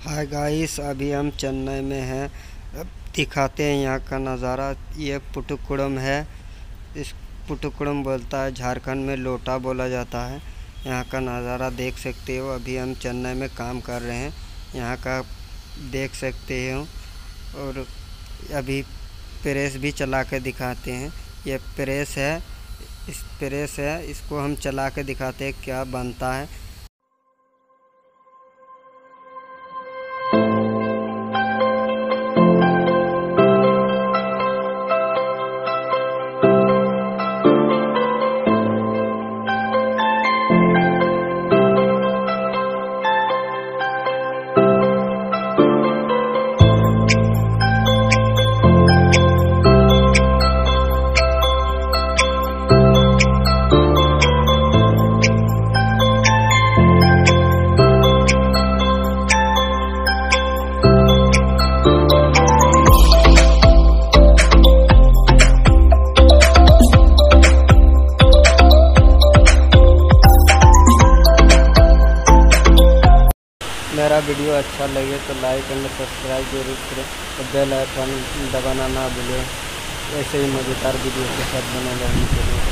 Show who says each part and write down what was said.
Speaker 1: Hi guys अभी हम चेन्नई में हैं। अब दिखाते हैं यहाँ का नज़ारा। ये पुटुकुड़म है। इस पुटुकुड़म बोलता है, झारखंड में लोटा बोला जाता है। यहाँ का नज़ारा देख सकते हो। अभी हम चेन्नई में काम कर रहे हैं। यहाँ का देख सकते हो। और अभी प्रेस भी चला के दिखाते हैं। ये प्रेस है। इस प्रेस है। इसको हम चला के दिखाते हैं। क्या बनता है। मेरा वीडियो अच्छा लगे तो लाइक एंड सब्सक्राइब ज़रूर करें और बेल आइकन दबाना ना भूलें। ऐसे ही मज़ेदार वीडियो के साथ बने रहने के लिए।